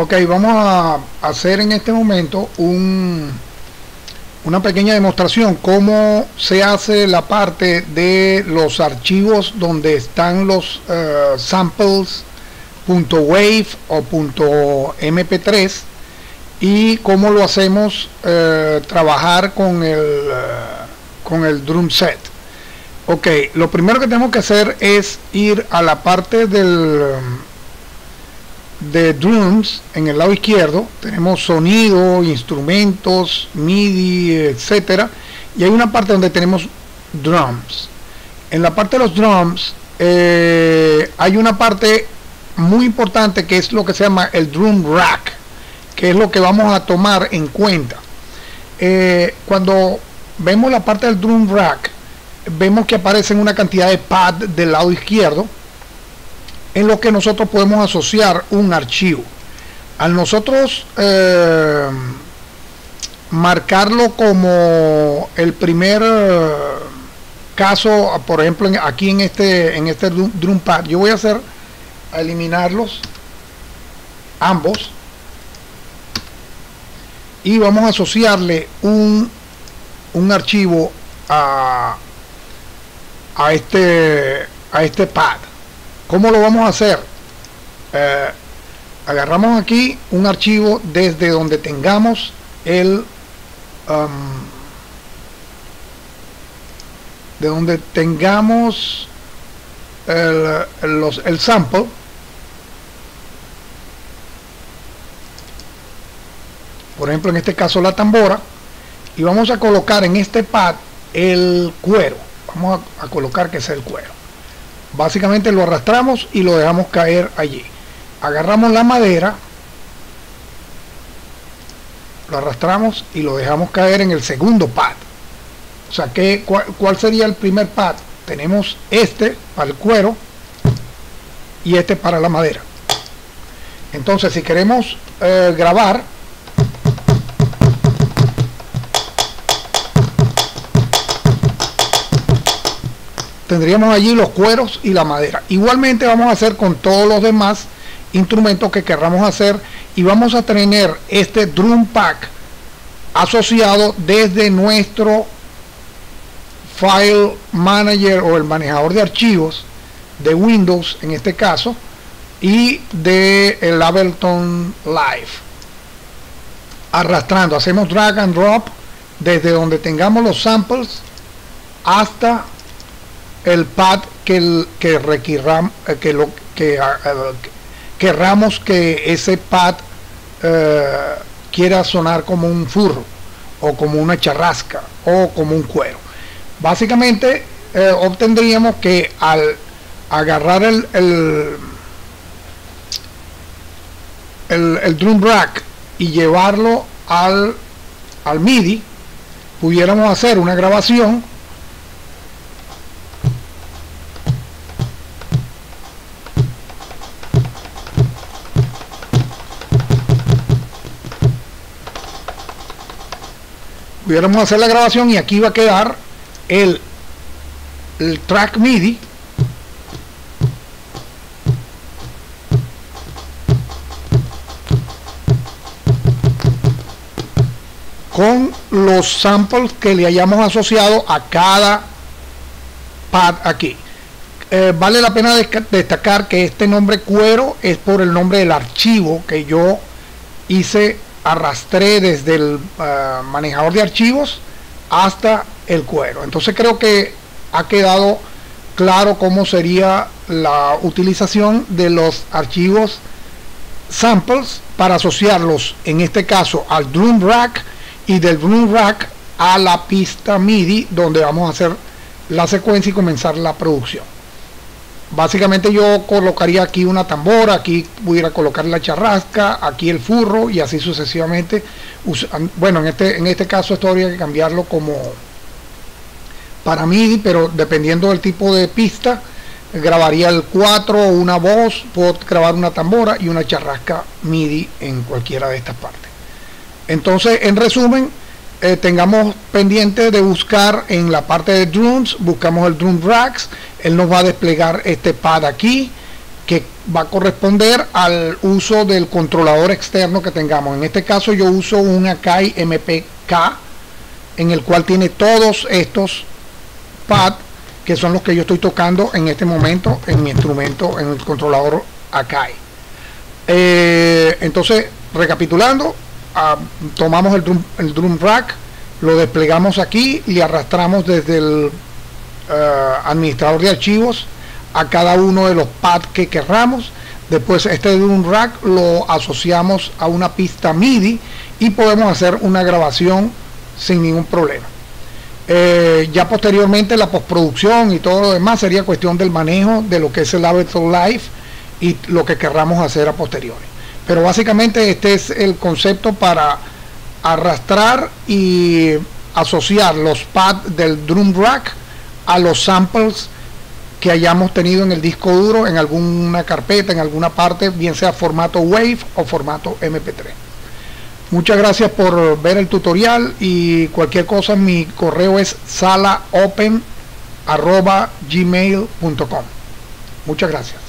Ok, vamos a hacer en este momento un, una pequeña demostración cómo se hace la parte de los archivos donde están los uh, samples .wave o .mp3 y cómo lo hacemos uh, trabajar con el, uh, con el drum set. Ok, lo primero que tenemos que hacer es ir a la parte del de drums en el lado izquierdo tenemos sonido instrumentos midi etcétera y hay una parte donde tenemos drums. En la parte de los drums eh, hay una parte muy importante que es lo que se llama el drum rack que es lo que vamos a tomar en cuenta. Eh, cuando vemos la parte del drum rack vemos que aparecen una cantidad de pad del lado izquierdo en lo que nosotros podemos asociar un archivo. Al nosotros eh, marcarlo como el primer eh, caso, por ejemplo, aquí en este en este drum pad, yo voy a hacer a eliminarlos ambos y vamos a asociarle un, un archivo a, a este a este pad ¿Cómo lo vamos a hacer? Eh, agarramos aquí un archivo desde donde tengamos el um, de donde tengamos el, el sample. Por ejemplo en este caso la tambora. Y vamos a colocar en este pad el cuero. Vamos a, a colocar que sea el cuero básicamente lo arrastramos y lo dejamos caer allí. Agarramos la madera lo arrastramos y lo dejamos caer en el segundo pad. O sea que cuál, sería el primer pad tenemos este para el cuero y este para la madera. Entonces si queremos eh, grabar tendríamos allí los cueros y la madera. Igualmente vamos a hacer con todos los demás instrumentos que querramos hacer y vamos a tener este drum pack asociado desde nuestro file manager o el manejador de archivos de Windows en este caso y de el Ableton Live arrastrando hacemos drag and drop desde donde tengamos los samples hasta el pad que, que requiramos eh, que lo que uh, querramos que ese pad uh, quiera sonar como un furro o como una charrasca o como un cuero. Básicamente obtendríamos que al agarrar el, el, el, el drum rack y llevarlo al, al MIDI pudiéramos hacer una grabación pudiéramos hacer la grabación y aquí va a quedar el, el track MIDI con los samples que le hayamos asociado a cada pad aquí. Eh, vale la pena destacar que este nombre cuero es por el nombre del archivo que yo hice arrastré desde el uh, manejador de archivos hasta el cuero. Entonces creo que ha quedado claro cómo sería la utilización de los archivos samples para asociarlos en este caso al drum rack y del drum rack a la pista MIDI donde vamos a hacer la secuencia y comenzar la producción básicamente yo colocaría aquí una tambora, aquí pudiera colocar la charrasca, aquí el furro y así sucesivamente. Bueno, en este, en este caso esto habría que cambiarlo como para MIDI, pero dependiendo del tipo de pista, grabaría el 4 o una voz, puedo grabar una tambora y una charrasca MIDI en cualquiera de estas partes. Entonces, en resumen, eh, tengamos pendiente de buscar en la parte de drums, buscamos el drum racks, él nos va a desplegar este pad aquí que va a corresponder al uso del controlador externo que tengamos. En este caso yo uso un Akai MPK en el cual tiene todos estos pads que son los que yo estoy tocando en este momento en mi instrumento, en el controlador Akai. Eh, entonces, recapitulando, ah, tomamos el drum, el drum rack, lo desplegamos aquí y arrastramos desde el administrador de archivos a cada uno de los pads que querramos. Después este drum rack lo asociamos a una pista MIDI y podemos hacer una grabación sin ningún problema. Eh, ya posteriormente la postproducción y todo lo demás sería cuestión del manejo de lo que es el Ableton Live y lo que querramos hacer a posteriori. Pero básicamente este es el concepto para arrastrar y asociar los pads del drum rack a los samples que hayamos tenido en el disco duro, en alguna carpeta, en alguna parte, bien sea formato WAVE o formato MP3. Muchas gracias por ver el tutorial y cualquier cosa mi correo es salaopen.gmail.com Muchas gracias.